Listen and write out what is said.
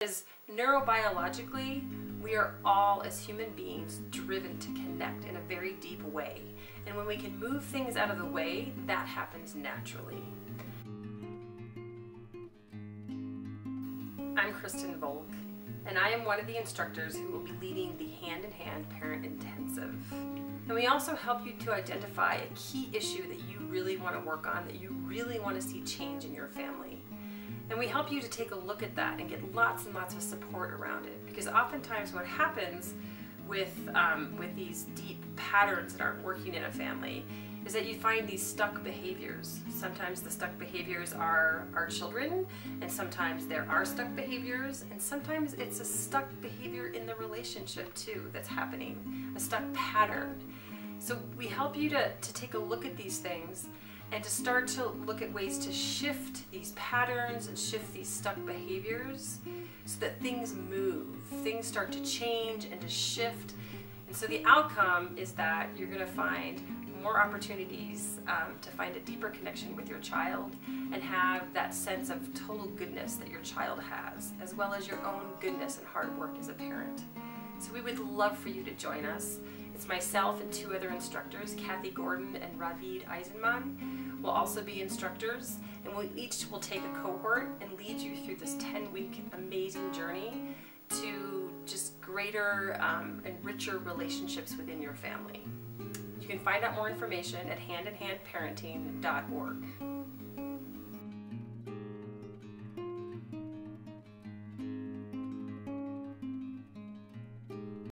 Because neurobiologically, we are all as human beings driven to connect in a very deep way. And when we can move things out of the way, that happens naturally. I'm Kristen Volk, and I am one of the instructors who will be leading the Hand in Hand Parent Intensive. And we also help you to identify a key issue that you really want to work on, that you really want to see change in your family. And we help you to take a look at that and get lots and lots of support around it. Because oftentimes what happens with, um, with these deep patterns that aren't working in a family is that you find these stuck behaviors. Sometimes the stuck behaviors are our children, and sometimes there are stuck behaviors, and sometimes it's a stuck behavior in the relationship too that's happening, a stuck pattern. So we help you to, to take a look at these things and to start to look at ways to shift these patterns and shift these stuck behaviors so that things move, things start to change and to shift. And so the outcome is that you're going to find more opportunities um, to find a deeper connection with your child and have that sense of total goodness that your child has, as well as your own goodness and hard work as a parent. So we would love for you to join us. It's myself and two other instructors, Kathy Gordon and Ravid Aisenman, will also be instructors, and we each will take a cohort and lead you through this 10-week amazing journey to just greater um, and richer relationships within your family. You can find out more information at handinhandparenting.org.